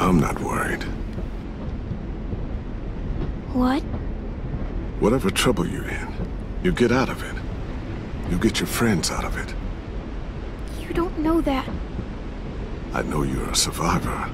I'm not worried. What? Whatever trouble you're in, you get out of it. You get your friends out of it. You don't know that. I know you're a survivor.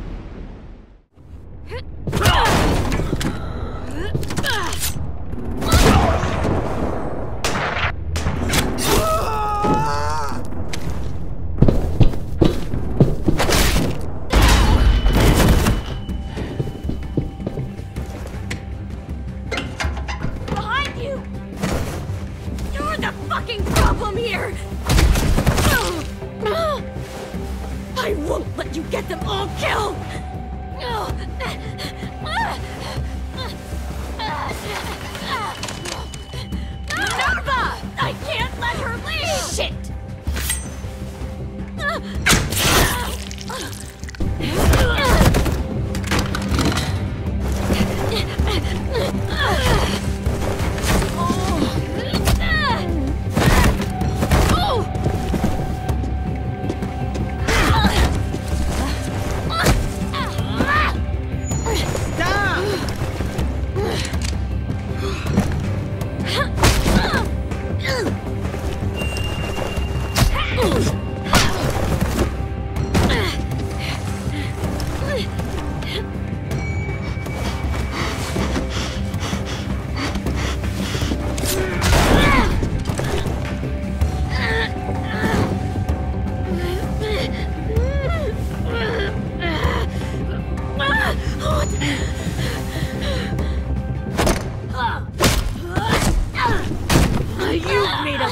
Problem here! I won't let you get them all killed! Minerva!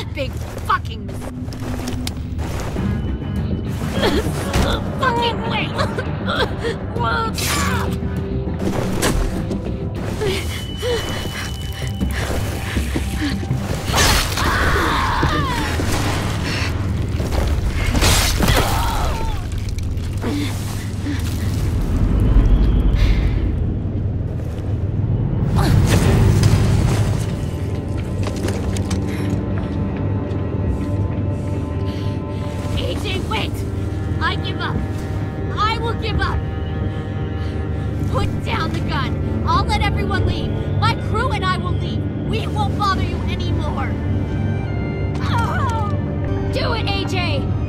A big fucking mistake. fucking wait! I give up. I will give up. Put down the gun. I'll let everyone leave. My crew and I will leave. We won't bother you anymore. Oh! Do it, AJ!